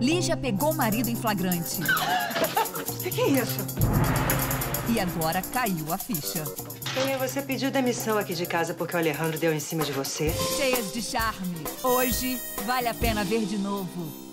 Lígia pegou o marido em flagrante. O que, que é isso? E agora caiu a ficha. Penha, você pediu demissão aqui de casa porque o Alejandro deu em cima de você? Cheias de charme. Hoje vale a pena ver de novo.